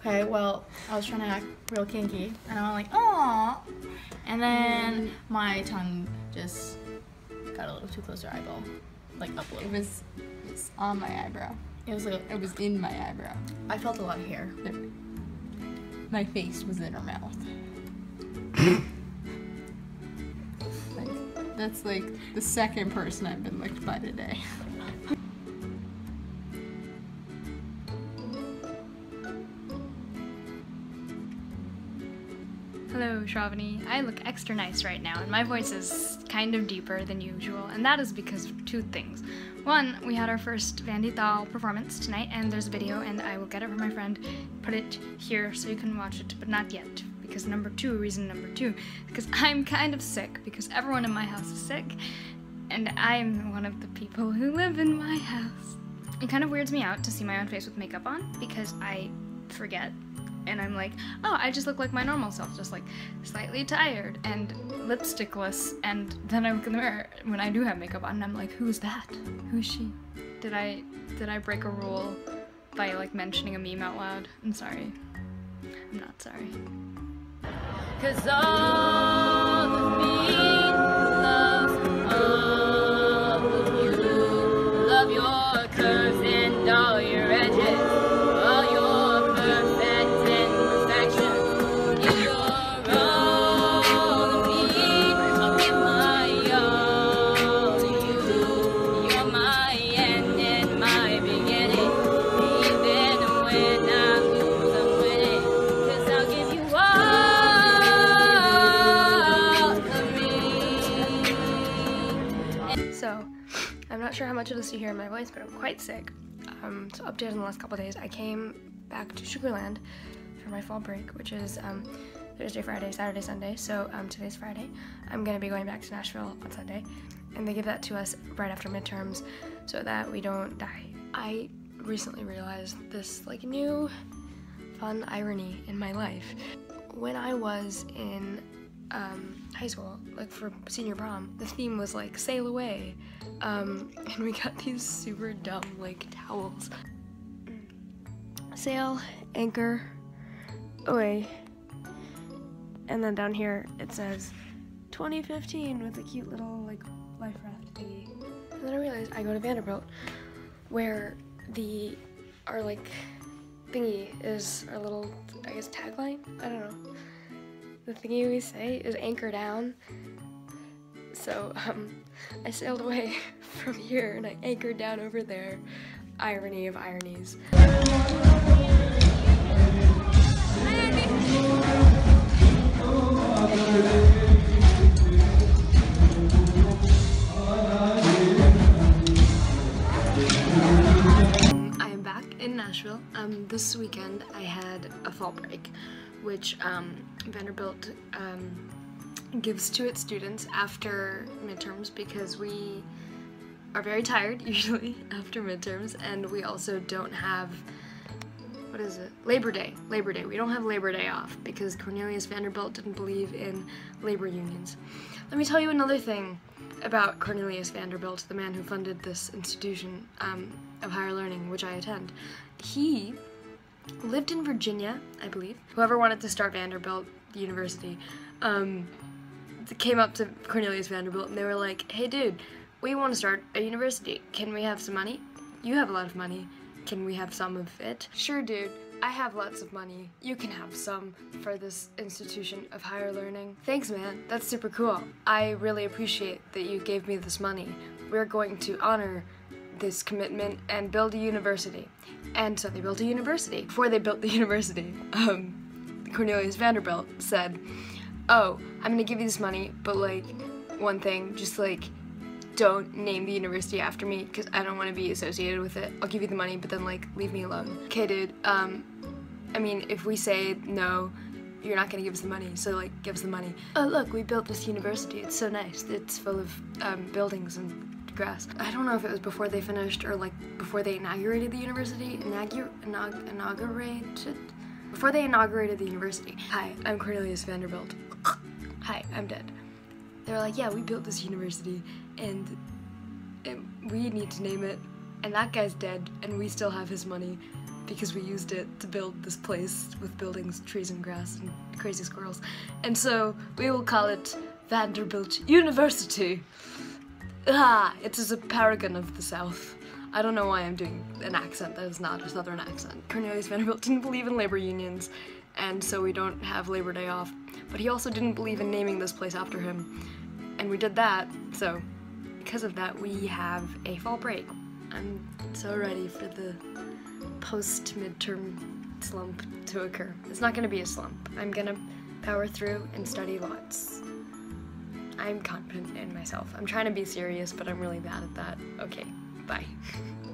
Okay, well, I was trying to act real kinky, and I'm like, oh, and then my tongue just got a little too close to her eyeball, like up a It was, it was on my eyebrow. It was like, It was in my eyebrow. I felt a lot of hair. My face was in her mouth. like, that's like the second person I've been licked by today. Hello, Shravani. I look extra nice right now, and my voice is kind of deeper than usual, and that is because of two things. One, we had our first Vandy Thal performance tonight, and there's a video, and I will get it from my friend, put it here so you can watch it, but not yet. Because number two, reason number two, because I'm kind of sick, because everyone in my house is sick, and I'm one of the people who live in my house. It kind of weirds me out to see my own face with makeup on, because I forget and I'm like, oh, I just look like my normal self, just like slightly tired and lipstickless. And then I look in the mirror when I do have makeup on, and I'm like, who's that? Who's she? Did I did I break a rule by like mentioning a meme out loud? I'm sorry. I'm not sorry. Cause all me loves all of you. Love your curves and all your I'm not sure how much you'll see in my voice, but I'm quite sick. Um, so update on the last couple days. I came back to Sugar Land for my fall break, which is um, Thursday, Friday, Saturday, Sunday. So um, today's Friday. I'm gonna be going back to Nashville on Sunday, and they give that to us right after midterms, so that we don't die. I recently realized this like new fun irony in my life. When I was in um, high school, like for senior prom, the theme was like sail away. Um, and we got these super dumb like towels. Sail, anchor, away. And then down here it says 2015 with a cute little like life raft thingy. And then I realized I go to Vanderbilt where the our like thingy is our little I guess tagline. I don't know. The thingy we say is anchor down. So um, I sailed away from here and I anchored down over there. Irony of ironies. I am back in Nashville. Um, this weekend I had a fall break, which um, Vanderbilt um, gives to its students after midterms because we are very tired usually after midterms, and we also don't have what is it? Labor Day. Labor Day. We don't have Labor Day off because Cornelius Vanderbilt didn't believe in labor unions. Let me tell you another thing about Cornelius Vanderbilt, the man who funded this institution um, of higher learning, which I attend. He lived in Virginia, I believe. Whoever wanted to start Vanderbilt University um, came up to Cornelius Vanderbilt and they were like, hey dude, we want to start a university. Can we have some money? You have a lot of money. Can we have some of it? Sure, dude. I have lots of money. You can have some for this institution of higher learning. Thanks, man. That's super cool. I really appreciate that you gave me this money. We're going to honor this commitment and build a university. And so they built a university. Before they built the university, um, Cornelius Vanderbilt said, Oh, I'm gonna give you this money, but like, one thing, just like, don't name the university after me because I don't want to be associated with it. I'll give you the money, but then like leave me alone. Okay, dude. Um, I mean, if we say no, you're not gonna give us the money. So like, give us the money. Oh look, we built this university. It's so nice. It's full of um, buildings and I don't know if it was before they finished or like before they inaugurated the university. Inaugur inaug inaugurated. Before they inaugurated the university. Hi, I'm Cornelius Vanderbilt. Hi, I'm dead. They were like, yeah, we built this university and, and we need to name it. And that guy's dead and we still have his money because we used it to build this place with buildings, trees, and grass, and crazy squirrels. And so we will call it Vanderbilt University. Ah, it is a paragon of the South. I don't know why I'm doing an accent that is not a Southern accent. Cornelius Vanderbilt didn't believe in labor unions, and so we don't have Labor Day off. But he also didn't believe in naming this place after him, and we did that, so because of that, we have a fall break. I'm so ready for the post midterm slump to occur. It's not gonna be a slump. I'm gonna power through and study lots. I'm confident in myself. I'm trying to be serious, but I'm really bad at that. Okay, bye.